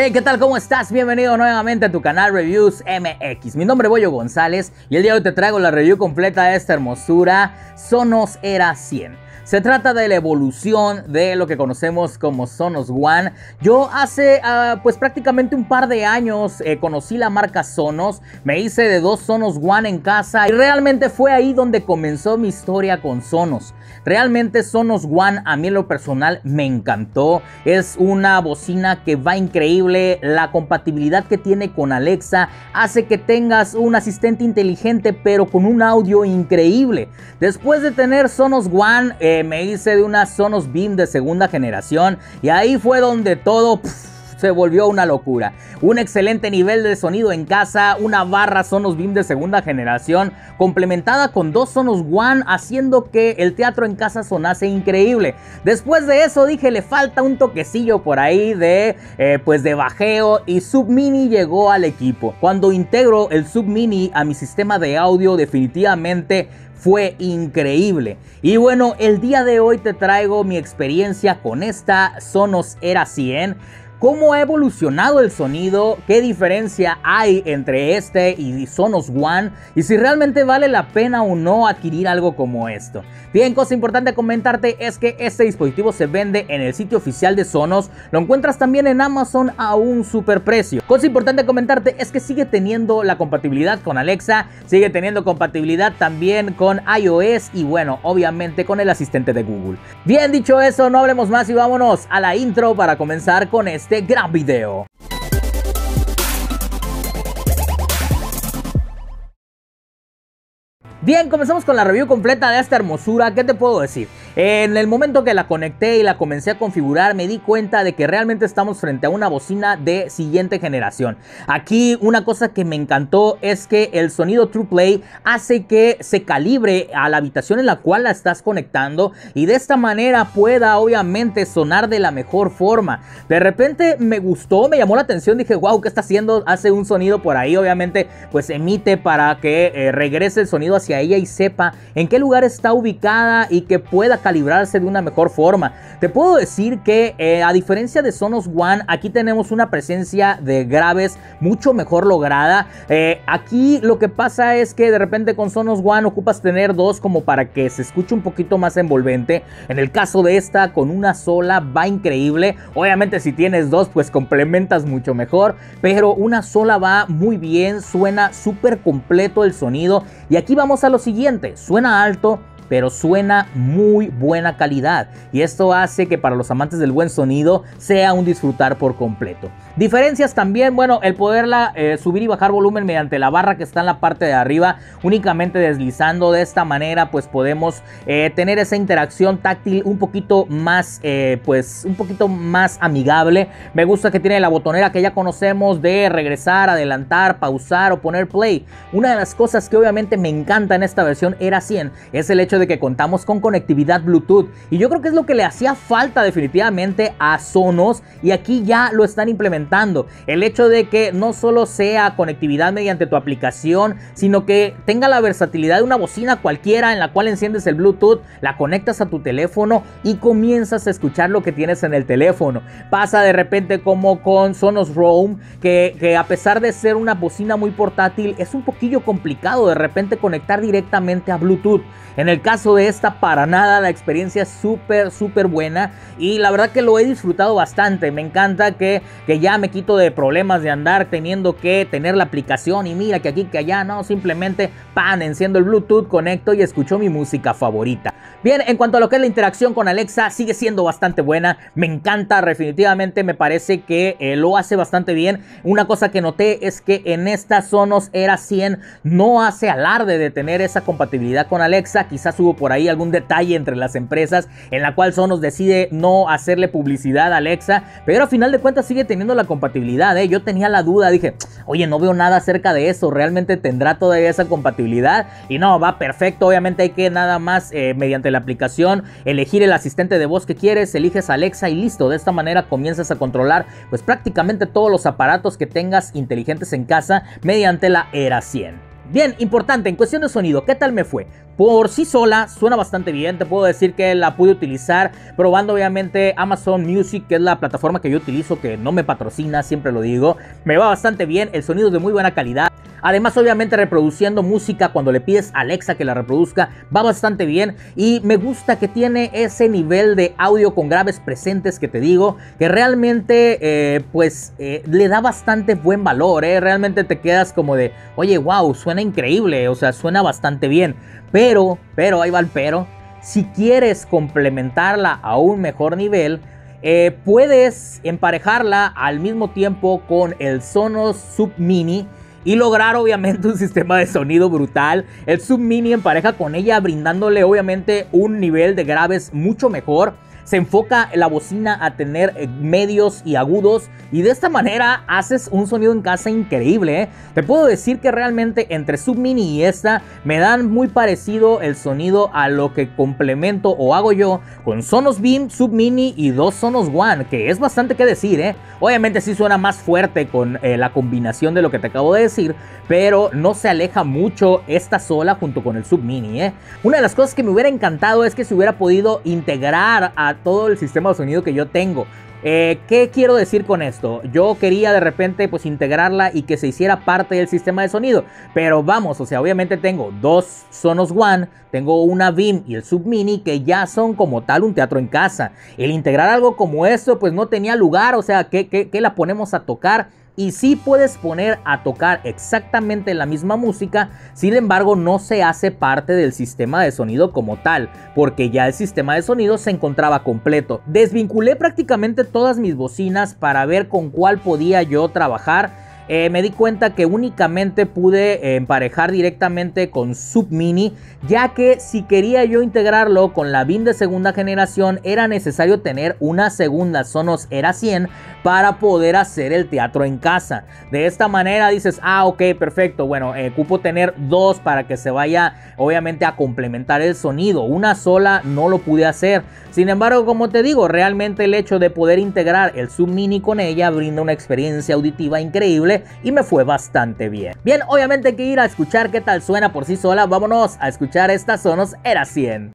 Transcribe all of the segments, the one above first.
Hey, ¿qué tal? ¿Cómo estás? Bienvenido nuevamente a tu canal Reviews MX. Mi nombre es Boyo González y el día de hoy te traigo la review completa de esta hermosura Sonos Era 100. Se trata de la evolución de lo que conocemos como Sonos One. Yo hace uh, pues prácticamente un par de años eh, conocí la marca Sonos, me hice de dos Sonos One en casa y realmente fue ahí donde comenzó mi historia con Sonos. Realmente Sonos One a mí en lo personal me encantó. Es una bocina que va increíble. La compatibilidad que tiene con Alexa hace que tengas un asistente inteligente pero con un audio increíble. Después de tener Sonos One... Eh, me hice de una Sonos Beam de segunda generación y ahí fue donde todo se volvió una locura. Un excelente nivel de sonido en casa, una barra Sonos Beam de segunda generación, complementada con dos Sonos One, haciendo que el teatro en casa sonase increíble. Después de eso dije, le falta un toquecillo por ahí de, eh, pues de bajeo y Sub Mini llegó al equipo. Cuando integro el Sub Mini a mi sistema de audio, definitivamente fue increíble. Y bueno, el día de hoy te traigo mi experiencia con esta Sonos Era 100 cómo ha evolucionado el sonido, qué diferencia hay entre este y Sonos One y si realmente vale la pena o no adquirir algo como esto. Bien, cosa importante comentarte es que este dispositivo se vende en el sitio oficial de Sonos, lo encuentras también en Amazon a un super precio. Cosa importante comentarte es que sigue teniendo la compatibilidad con Alexa, sigue teniendo compatibilidad también con iOS y bueno, obviamente con el asistente de Google. Bien dicho eso, no hablemos más y vámonos a la intro para comenzar con este este gran video. Bien, comenzamos con la review completa de esta hermosura. ¿Qué te puedo decir? En el momento que la conecté y la comencé a configurar, me di cuenta de que realmente estamos frente a una bocina de siguiente generación. Aquí una cosa que me encantó es que el sonido TruePlay hace que se calibre a la habitación en la cual la estás conectando y de esta manera pueda obviamente sonar de la mejor forma. De repente me gustó, me llamó la atención, dije, wow, ¿qué está haciendo? Hace un sonido por ahí, obviamente pues emite para que eh, regrese el sonido hacia ella y sepa en qué lugar está ubicada y que pueda calibrarse de una mejor forma. Te puedo decir que eh, a diferencia de Sonos One, aquí tenemos una presencia de graves mucho mejor lograda. Eh, aquí lo que pasa es que de repente con Sonos One ocupas tener dos como para que se escuche un poquito más envolvente. En el caso de esta, con una sola va increíble. Obviamente si tienes dos, pues complementas mucho mejor. Pero una sola va muy bien, suena súper completo el sonido. Y aquí vamos a lo siguiente, suena alto pero suena muy buena calidad y esto hace que para los amantes del buen sonido sea un disfrutar por completo. Diferencias también, bueno, el poderla eh, subir y bajar volumen mediante la barra que está en la parte de arriba, únicamente deslizando de esta manera, pues podemos eh, tener esa interacción táctil un poquito más, eh, pues un poquito más amigable. Me gusta que tiene la botonera que ya conocemos de regresar, adelantar, pausar o poner play. Una de las cosas que obviamente me encanta en esta versión era 100 es el hecho de que contamos con conectividad Bluetooth. Y yo creo que es lo que le hacía falta definitivamente a Sonos y aquí ya lo están implementando. El hecho de que no solo sea conectividad mediante tu aplicación, sino que tenga la versatilidad de una bocina cualquiera en la cual enciendes el Bluetooth, la conectas a tu teléfono y comienzas a escuchar lo que tienes en el teléfono. Pasa de repente como con Sonos Roam, que, que a pesar de ser una bocina muy portátil, es un poquillo complicado de repente conectar directamente a Bluetooth. En el caso de esta, para nada, la experiencia es súper, súper buena y la verdad que lo he disfrutado bastante. Me encanta que, que ya me quito de problemas de andar teniendo que tener la aplicación y mira que aquí, que allá, no, simplemente pan, enciendo el Bluetooth, conecto y escucho mi música favorita. Bien, en cuanto a lo que es la interacción con Alexa, sigue siendo bastante buena. Me encanta, definitivamente me parece que eh, lo hace bastante bien. Una cosa que noté es que en esta Sonos Era 100 no hace alarde de tener esa compatibilidad con Alexa quizás hubo por ahí algún detalle entre las empresas en la cual Sonos decide no hacerle publicidad a Alexa, pero a final de cuentas sigue teniendo la compatibilidad, ¿eh? Yo tenía la duda, dije, oye, no veo nada acerca de eso, ¿realmente tendrá todavía esa compatibilidad? Y no, va perfecto, obviamente hay que nada más eh, mediante la aplicación elegir el asistente de voz que quieres, eliges Alexa y listo, de esta manera comienzas a controlar pues prácticamente todos los aparatos que tengas inteligentes en casa mediante la Era 100. Bien, importante, en cuestión de sonido, ¿qué tal me fue? Por sí sola suena bastante bien, te puedo decir que la pude utilizar probando obviamente Amazon Music, que es la plataforma que yo utilizo, que no me patrocina, siempre lo digo. Me va bastante bien, el sonido es de muy buena calidad. Además, obviamente reproduciendo música cuando le pides a Alexa que la reproduzca va bastante bien y me gusta que tiene ese nivel de audio con graves presentes que te digo, que realmente eh, pues eh, le da bastante buen valor, eh. realmente te quedas como de, oye, wow, suena increíble, o sea, suena bastante bien. Pero, pero, ahí va el pero. Si quieres complementarla a un mejor nivel, puedes emparejarla al mismo tiempo con el Sonos Sub Mini y lograr obviamente un sistema de sonido brutal. El Sub Mini empareja con ella brindándole obviamente un nivel de graves mucho mejor se enfoca la bocina a tener eh, medios y agudos y de esta manera haces un sonido en casa increíble. ¿eh? Te puedo decir que realmente entre Sub Mini y esta me dan muy parecido el sonido a lo que complemento o hago yo con Sonos Beam, Sub Mini y dos Sonos One, que es bastante que decir. ¿eh? Obviamente sí suena más fuerte con eh, la combinación de lo que te acabo de decir, pero no se aleja mucho esta sola junto con el Sub Mini. Una de las cosas que me hubiera encantado es que se hubiera podido integrar a todo el sistema de sonido que yo tengo. Eh, ¿Qué quiero decir con esto? Yo quería de repente pues integrarla y que se hiciera parte del sistema de sonido. Pero vamos, o sea, obviamente tengo dos Sonos One, tengo una Beam y el Sub Mini que ya son como tal un teatro en casa. El integrar algo como esto pues no tenía lugar, o sea, ¿qué, qué, qué la ponemos a tocar? Y sí puedes poner a tocar exactamente la misma música, sin embargo no se hace parte del sistema de sonido como tal, porque ya el sistema de sonido se encontraba completo. Desvinculé prácticamente todas mis bocinas para ver con cuál podía yo trabajar eh, me di cuenta que únicamente pude emparejar directamente con Sub Mini, ya que si quería yo integrarlo con la BIM de segunda generación era necesario tener una segunda Sonos Era 100 para poder hacer el teatro en casa. De esta manera dices, ah, ok, perfecto, bueno, eh, ocupo tener dos para que se vaya obviamente a complementar el sonido. Una sola no lo pude hacer. Sin embargo, como te digo, realmente el hecho de poder integrar el Sub Mini con ella brinda una experiencia auditiva increíble y me fue bastante bien. Bien, obviamente hay que ir a escuchar qué tal suena por sí sola. Vámonos a escuchar estas Sonos Era 100.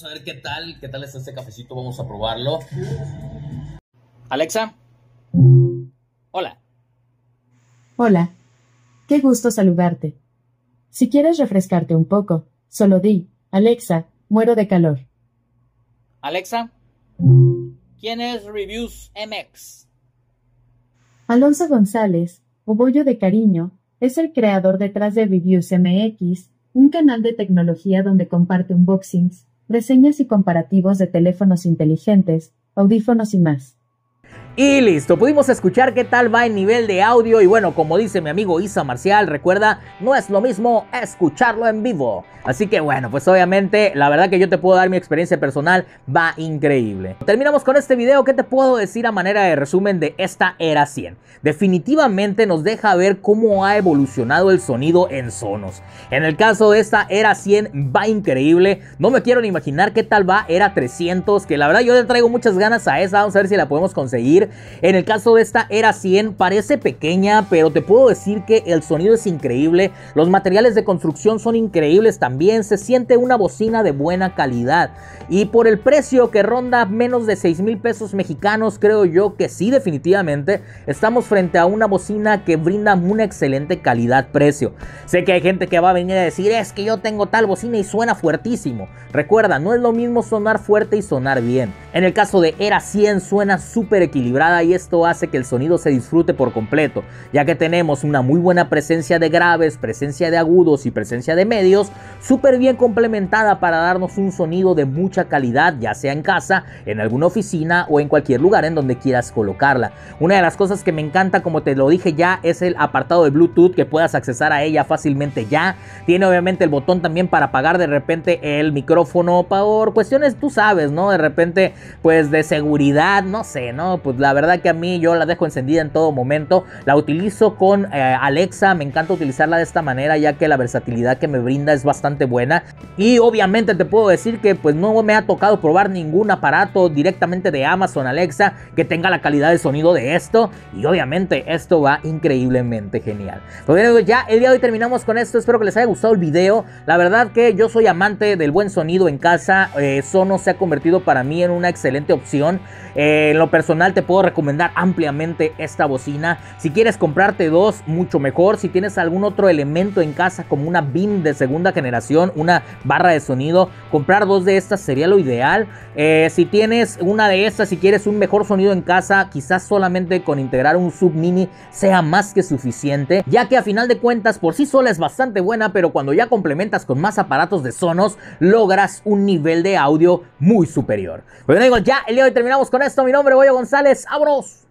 Vamos a ver qué tal, qué tal está este cafecito. Vamos a probarlo. Alexa. Hola. Hola. Qué gusto saludarte. Si quieres refrescarte un poco, solo di, Alexa, muero de calor. Alexa. ¿Quién es Reviews MX? Alonso González, o Bollo de Cariño, es el creador detrás de Reviews MX un canal de tecnología donde comparte unboxings, reseñas y comparativos de teléfonos inteligentes, audífonos y más. Y listo, pudimos escuchar qué tal va el nivel de audio y bueno, como dice mi amigo Isa Marcial, recuerda, no es lo mismo escucharlo en vivo. Así que bueno, pues obviamente la verdad que yo te puedo dar mi experiencia personal, va increíble. Terminamos con este video, ¿qué te puedo decir a manera de resumen de esta era 100? Definitivamente nos deja ver cómo ha evolucionado el sonido en Sonos. En el caso de esta era 100 va increíble, no me quiero ni imaginar qué tal va era 300, que la verdad yo le traigo muchas ganas a esa, vamos a ver si la podemos conseguir. En el caso de esta era 100 parece pequeña, pero te puedo decir que el sonido es increíble, los materiales de construcción son increíbles también, se siente una bocina de buena calidad. Y por el precio que ronda menos de 6 mil pesos mexicanos, creo yo que sí definitivamente estamos frente a una bocina que brinda una excelente calidad-precio. Sé que hay gente que va a venir a decir, es que yo tengo tal bocina y suena fuertísimo. Recuerda, no es lo mismo sonar fuerte y sonar bien. En el caso de Era 100 suena súper y esto hace que el sonido se disfrute por completo, ya que tenemos una muy buena presencia de graves, presencia de agudos y presencia de medios, súper bien complementada para darnos un sonido de mucha calidad, ya sea en casa, en alguna oficina o en cualquier lugar en donde quieras colocarla. Una de las cosas que me encanta, como te lo dije ya, es el apartado de Bluetooth que puedas accesar a ella fácilmente ya. Tiene obviamente el botón también para apagar de repente el micrófono por cuestiones, tú sabes, ¿no? De repente pues de seguridad, no sé, ¿no? Pues la verdad que a mí yo la dejo encendida en todo momento, la utilizo con eh, Alexa, me encanta utilizarla de esta manera ya que la versatilidad que me brinda es bastante buena. Y obviamente te puedo decir que pues no me ha tocado probar ningún aparato directamente de Amazon Alexa que tenga la calidad de sonido de esto. Y obviamente esto va increíblemente genial. Pues ya el día de hoy terminamos con esto, espero que les haya gustado el video, la verdad que yo soy amante del buen sonido en casa, eh, se ha convertido para mí en una excelente opción. Eh, en lo personal te puedo recomendar ampliamente esta bocina. Si quieres comprarte dos, mucho mejor. Si tienes algún otro elemento en casa como una BIM de segunda generación, una barra de sonido, comprar dos de estas sería lo ideal. Eh, si tienes una de estas, si quieres un mejor sonido en casa, quizás solamente con integrar un sub mini sea más que suficiente, ya que a final de cuentas por sí sola es bastante buena, pero cuando ya complementas con más aparatos de Sonos, logras un nivel de audio muy superior. Bueno amigos, ya el día de hoy terminamos con esto. Mi nombre es Boyo González. ¡Abros!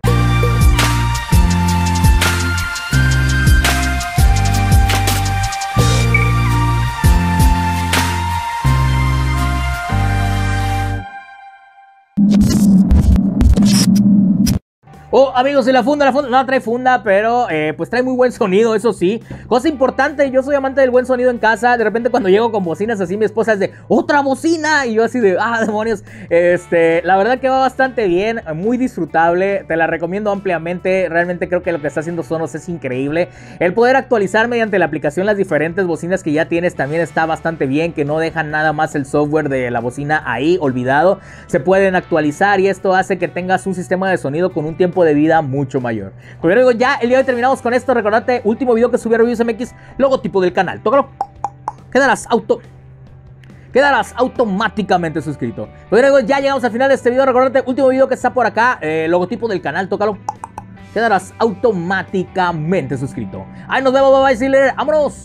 Oh, amigos, y la funda, la funda, no trae funda, pero eh, pues trae muy buen sonido, eso sí. Cosa importante, yo soy amante del buen sonido en casa. De repente cuando llego con bocinas así, mi esposa es de, ¡otra bocina! Y yo así de, ¡ah, demonios! Este, la verdad que va bastante bien, muy disfrutable. Te la recomiendo ampliamente. Realmente creo que lo que está haciendo Sonos es increíble. El poder actualizar mediante la aplicación las diferentes bocinas que ya tienes también está bastante bien. Que no dejan nada más el software de la bocina ahí olvidado. Se pueden actualizar y esto hace que tengas un sistema de sonido con un tiempo de vida mucho mayor. Pero digo, ya el día de hoy terminamos con esto. Recordate, último video que subí a Reviews MX, logotipo del canal. Tócalo. Quedarás auto quedarás automáticamente suscrito. Pero digo, ya llegamos al final de este video. Recordate, último video que está por acá, eh, logotipo del canal, tócalo. Quedarás automáticamente suscrito. Ahí nos vemos, bye bye, Siler. Vámonos.